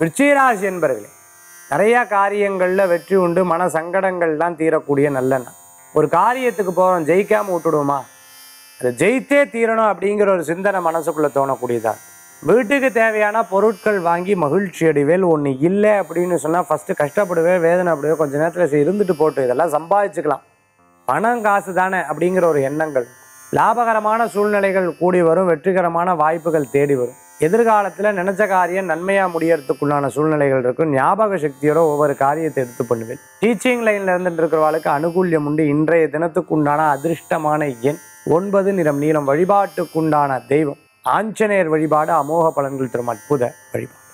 விருச்சிகராசி என்பர்களே நிறையா காரியங்களில் வெற்றி உண்டு மன சங்கடங்கள்லாம் தீரக்கூடிய நல்ல நாள். ஒரு காரியத்துக்கு போகிறோம் ஜெயிக்காமல் விட்டுடுவோமா? அது ஜெயித்தே தீரணும் அப்படிங்கிற ஒரு சிந்தனை மனசுக்குள்ளே தோணக்கூடியதா? வீட்டுக்கு தேவையான பொருட்கள் வாங்கி மகிழ்ச்சி அடைவேல் ஒன்று இல்லை அப்படின்னு சொன்னால் ஃபஸ்ட்டு கஷ்டப்படுவே வேதனை அப்படியே கொஞ்சம் நேரத்தில் இருந்துட்டு போட்டு இதெல்லாம் சம்பாதிச்சுக்கலாம். பணம் காசு தானே அப்படிங்கிற ஒரு எண்ணங்கள். லாபகரமான சூழ்நிலைகள் கூடி வரும் வெற்றிகரமான வாய்ப்புகள் தேடி வரும். எதிர்காலத்தில் நினைச்ச காரியம் நன்மையாக முடியறதுக்குள்ளான சூழ்நிலைகள் இருக்கும். ஞாபக சக்தியோட ஒவ்வொரு காரியத்தை எடுத்து பண்ணுவேன். டீச்சிங் லைனில் இருந்துட்டு இருக்கிறவளுக்கு அனுகூல்யம் உண்டு. இன்றைய தினத்துக்குண்டான அதிர்ஷ்டமான எண் ஒன்பது நிறம் நீளம் வழிபாட்டுக்குண்டான தெய்வம். ஆஞ்சநேயர் வழிபாடு அமோக பலன்கள் தரும் அற்புத வழிபாடு.